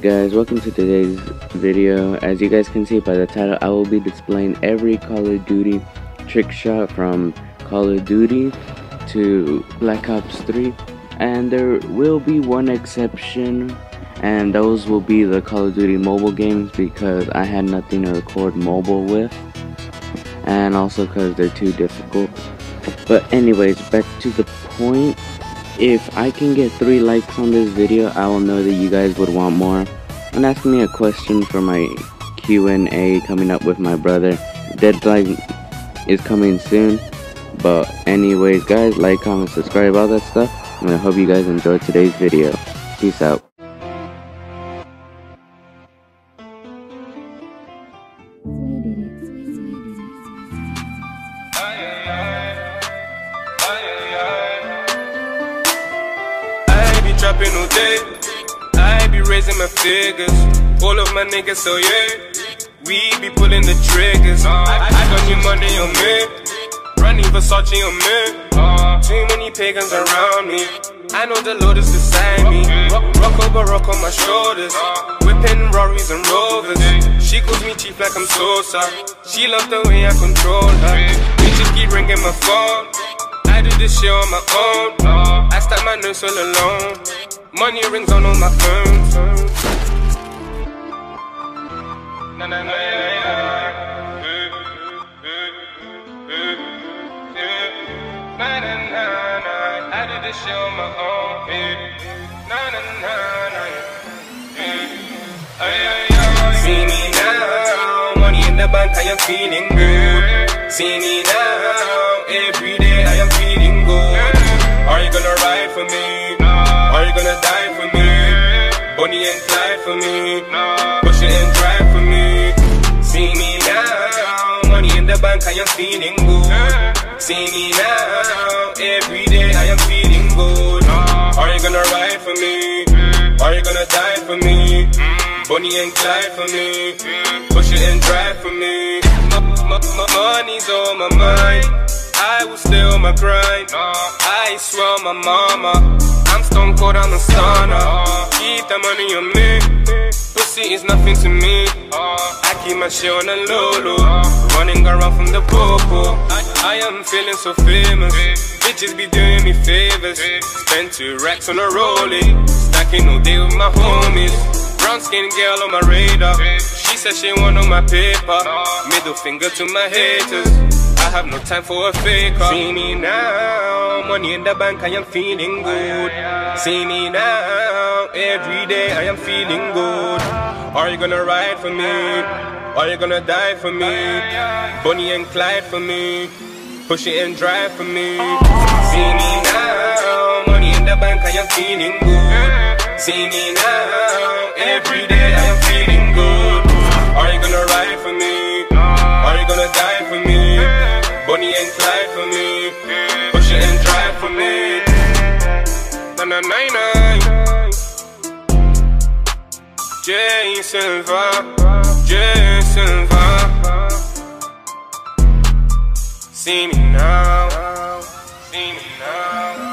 guys welcome to today's video. As you guys can see by the title i will be displaying every call of duty trick shot from call of duty to black ops 3 and there will be one exception and those will be the call of duty mobile games because i had nothing to record mobile with and also because they're too difficult. But anyways back to the point if I can get 3 likes on this video, I will know that you guys would want more. And ask me a question for my Q&A coming up with my brother. Deadline is coming soon. But anyways guys, like, comment, subscribe, all that stuff. And I hope you guys enjoyed today's video. Peace out. Trapping all day. I be raising my figures. All of my niggas, so yeah. We be pulling the triggers. I, I got new money on me. Running Versace on me. Too many pagans around me. I know the Lord is beside me. Rock, over rock on my shoulders. Whipping Rorys and Rovers. She calls me chief like I'm Sosa. She love the way I control her. Bitches keep ringing my phone. I do this shit on my own. I start my nurse all alone. Money rings on all my phones. Na na na I do this on my own. Na na na See me now, money in the bank, I am feeling good. See me now, every day I am feeling Bonnie and Clyde for me. Push it and drive for me. See me now, money in the bank, I am feeling good. See me now, every day I am feeling good. Are you gonna ride for me? Are you gonna die for me? Bonnie and Clyde for me. Push it and drive for me. M money's on my mind. I will on my grind. I swear my mama. I'm stone cold, I'm a stunner. The money on me. Pussy is nothing to me. I keep my shit on the low low. Running around from the popo. I, I am feeling so famous. Bitches be doing me favors. Spend two racks on a rollie. Stacking all day with my homies. Brown skin girl on my radar. She said she want on my paper. Middle finger to my haters. I have no time for a faker. See me now, money in the bank, I am feeling good. See me now, every day I am feeling good. Are you gonna ride for me? Are you gonna die for me? Bonnie and Clyde for me. Push it and drive for me. See me now, money in the bank, I am feeling good. See me now, every day I am feeling good. Are you gonna ride for me? Are you gonna die for me? Bonnie and Clyde for me. Silva. See me now, see me now.